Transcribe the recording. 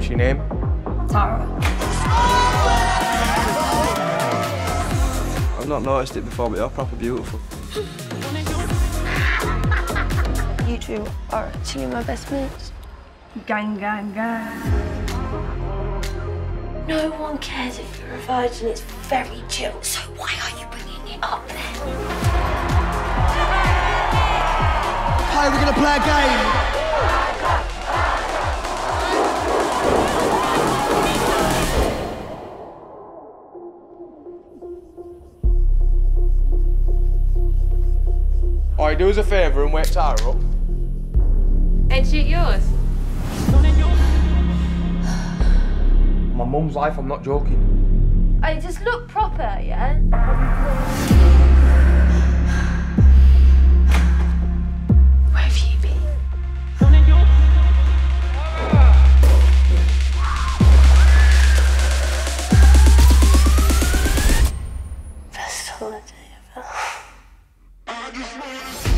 your name? Tara. I've not noticed it before, but you're proper beautiful. You two are actually my best mates. Gang, gang, gang. No one cares if you're a virgin. It's very chill. So why are you bringing it up then? Hey, we're gonna play a game. Alright, do us a favour and wake Tara up. Ain't she yours? My mum's life, I'm not joking. Oh, I just look proper, yeah? Where have you been? Best holiday ever. I just wanna